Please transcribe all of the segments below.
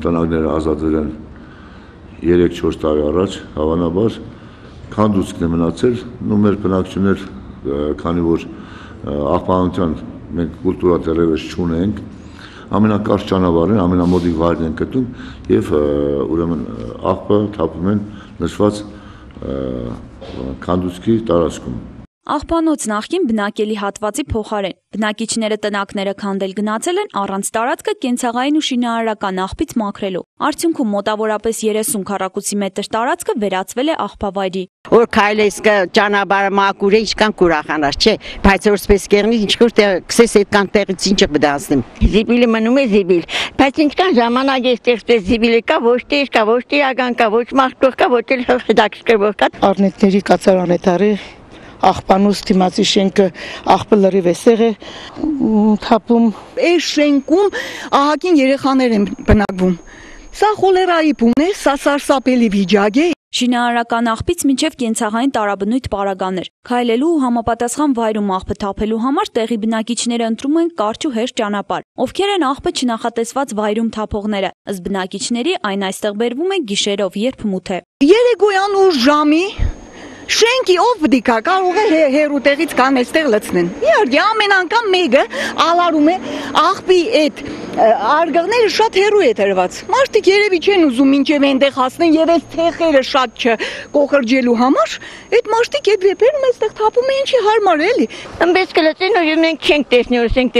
Տնագները ազատվել են 3-4 տարի առաջ, հավանաբար քանդուցքն է մնացել, ու մեր բնակչություններ, քանի որ աղբանության մենք կուլտուրա դեռևս չունենք, ամենակարճ ճանապարհն, ամենամոդիկ վայրն են գտնում եւ ուրեմն աղբը թափում են նշված քանդուցքի տարածքում։ Աղբանոց նախկին բնակելի հատվածի փոխարեն բնակիչները տնակները քանդել գնացել են առանց տարածքը կենցաղային ու շինարարական աղբից մաքրելու։ Արդյունքում մոտավորապես 30 քառակուսի մետր տարածքը վերածվել է աղբավայրի։ Որ քայլես ճանապարհը մաքուր է, ինչքան կուրախանար, չէ, բայց որ սպես կերնի ինչ-որ տեղ քսես այդ կան տեղից ինչը բդասնեմ։ Զիբիլը մնում է զիբիլ, բայց ինչքան ժամանակ է ստեղծել զիբիլը կա, ոչ թե կա, ոչ տիրական կա, ոչ մախտող կա, ոչ էլ հետաքրքրող կա։ Արնետների կացարան է տարի աղբանուց դիմացի շենքը աղբը լրիվ էսեղ է թափում։ Այս շենքում ահագին երեխաներ են բնակվում։ Սա խոլերայի բուն է, սա սարսափելի վիճակ է։ Շինարարական աղբից մինչև կենցաղային տարաբնույթ պարագաներ։ Քայլելու ու համապատասխան վայրում աղբը թափելու համար տեղի բնակիչները ընտրում են կարճ ու հեշտ ճանապարհ։ Ովքեր են աղբը չնախատեսված վայրում թափողները։ Ըստ բնակիչների այն այստեղ բերվում է գիշերով, երբ մութ է։ Երեկոյան ուր ժամի շենքի ով պիտի կա կարող է հերուտեղից կան այստեղ լցնեն իհարկե ամեն անգամ մեկը ալարում է աղբի այդ արգղները շատ հերու է դրված մարդիկ երևի չեն ուզում մինչև այնտեղ հասնեն եւ այս թեխերը շատ չկոխրջելու համար այդ մարդիկ այդ վեպերում այստեղ թափում են ինչի հարմար էլի ըմբես կլցեն ու մենք չենք տեսնի որ ասենք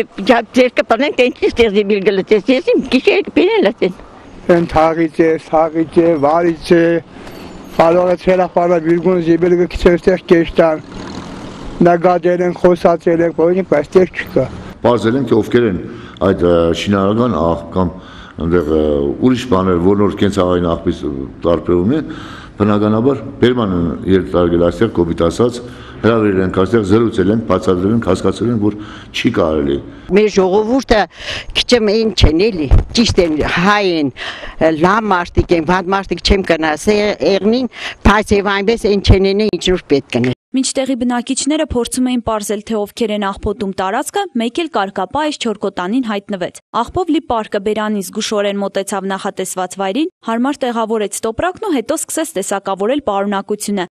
ձեր կպանենք տենցի ստեղծի բիլ գլծես ես իմ գիշեր կպինեն լցեն Են թաղիչ է, սաղիչ է, վարիչ է, Կարող է ցելախարված վիրգուն զիբելը քիչերտեղ կեշտան։ Նագադել են, խոսացել են, որին բայց տեղ չկա։ Բարձել են, թե ովքեր են այդ շինարարական աղ կամ այնտեղ ուրիշ բաներ, որնոր կենցաղային աղբից տարբերում են, բնականաբար բերման երկտարգել այստեղ կոպիտ ասած հրավիրել ենք այստեղ զրուցել ենք, բացատրել ենք, հասկացել ենք, որ չի կարելի։ Մեր ժողովուրդը քիչեմ այն չեն էլի, ճիշտ են հայ են, լավ մարդիկ են, վատ մարդիկ չեմ կնասել եղնին, բայց եւ այնպես այն չեն են ինչ որ պետք է։ Մինչտեղի բնակիչները փորձում էին ողրել թե ովքեր են աղբոտում տարածքը, մեկ էլ կարկապա այս չորկոտանին հայտնվեց։ Աղբով լի պարկը բերանին զգուշորեն մոտեցավ նախատեսված վայրին, հարմար տեղավորեց տոպրակն ու հետո սկսեց տեսակավորել պարունակությունը։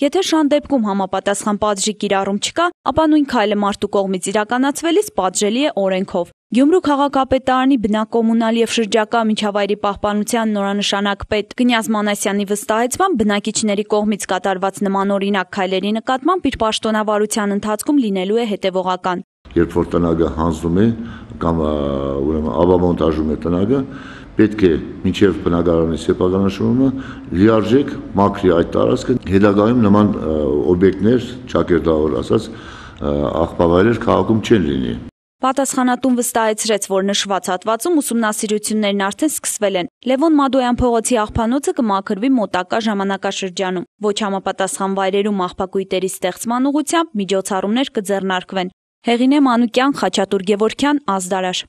Եթե շան դեպքում համապատասխան պատժի կիրառում չկա, ապա նույն քայլը մարդու կողմից իրականացվելիս պատժելի է օրենքով։ Գյումրու քաղաքապետարանի բնակոմունալ եւ շրջակա միջավայրի պահպանության նորանշանակ պետ Կնյազ Մանասյանի վստահեցմամբ բնակիչների կողմից կատարված նմանօրինակ քայլերի նկատմամբ իր պաշտոնավարության ընթացքում լինելու է հետևողական։ Երբ որ տնագը հանձնում է կամ ուրեմն ավամոնտաժում է տնագը, պետք է մինչև բնակարանի սեփականաշնորհումը լիարժեք մաքրի այդ տարածքը հետագայում նման օբյեկտներ ճակերտավոր ասած աղբավայրեր քաղաքում չեն լինի Պատասխանատուն վստահեցրեց, որ նշված հատվածում ուսումնասիրություններն արդեն սկսվել են։ Լևոն Մադոյան փողոցի աղբանոցը կմաքրվի մոտակա ժամանակաշրջանում։ Ոչ համապատասխան վայրերում աղբակույտերի ստեղծման ուղղությամբ միջոցառումներ կձեռնարկվեն։ Հեղինե Մանուկյան, Խաչատուր Գևորքյան, Ազդարար։